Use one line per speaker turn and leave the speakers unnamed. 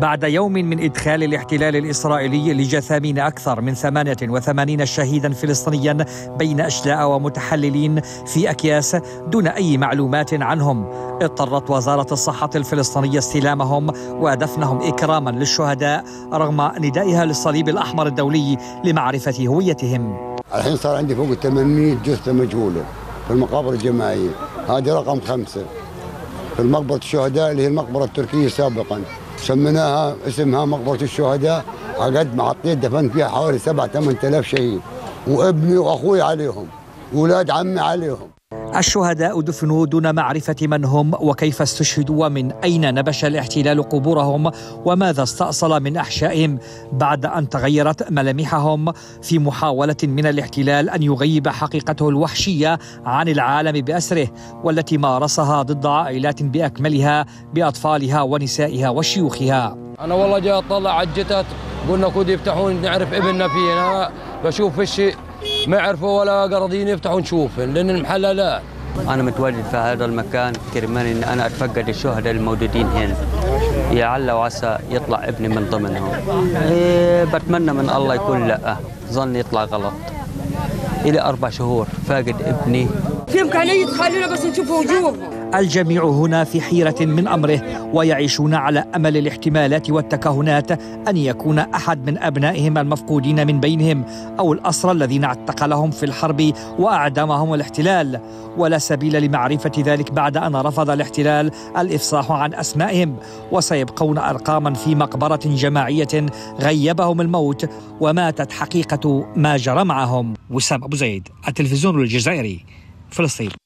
بعد يوم من إدخال الاحتلال الإسرائيلي لجثامين أكثر من 88 شهيدا فلسطينيا بين أشلاء ومتحللين في أكياس دون أي معلومات عنهم. اضطرت وزارة الصحة الفلسطينية استلامهم ودفنهم إكراما للشهداء رغم ندائها للصليب الأحمر الدولي لمعرفة هويتهم.
الحين صار عندي فوق 800 جثة مجهولة في المقابر الجماعية. هذه رقم خمسة. في المقبرة الشهداء اللي هي المقبرة التركية سابقا. سميناها اسمها مقبرة الشهداء. عقد ما حطيت دفن فيها حوالي 7 8000 شهيد. وابني وأخوي عليهم واولاد عمي عليهم.
الشهداء دفنوا دون معرفة من هم وكيف استشهدوا ومن أين نبش الاحتلال قبورهم وماذا استأصل من أحشائهم بعد أن تغيرت ملامحهم في محاولة من الاحتلال أن يغيب حقيقته الوحشية عن العالم بأسره والتي مارسها ضد عائلات بأكملها بأطفالها ونسائها وشيوخها.
أنا والله جاي أطلع على الجتات قلنا كود يفتحون نعرف ابننا فينا. بشوف الشيء ما يعرفوا ولا قراضين يفتحوا نشوف لأن المحللات
أنا متواجد في هذا المكان كرمال إن أنا أتفقد الشهداء الموجودين هنا. يعلى وعسى يطلع ابني من ضمنهم. إيه بتمنى من الله يكون لأ. ظني يطلع غلط. إلى أربع شهور فاقد ابني.
في امكانيه تخلينا بس نشوف وجوههم
الجميع هنا في حيرة من أمره ويعيشون على أمل الاحتمالات والتكهنات أن يكون أحد من أبنائهم المفقودين من بينهم أو الأسرى الذين اعتقلهم في الحرب وأعدمهم الاحتلال. ولا سبيل لمعرفة ذلك بعد أن رفض الاحتلال الإفصاح عن أسمائهم. وسيبقون أرقاما في مقبرة جماعية غيبهم الموت وماتت حقيقة ما جرى معهم. وسام أبو زيد التلفزيون الجزائري. فلسطين.